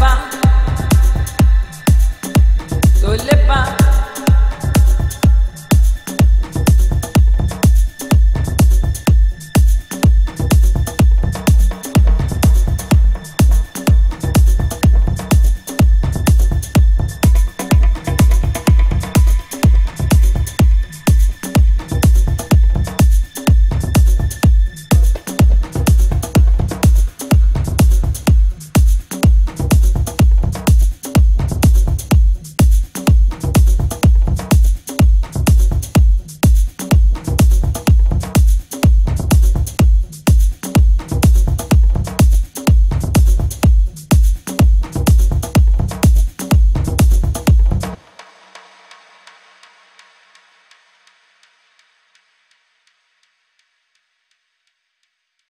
pas, soleil pas.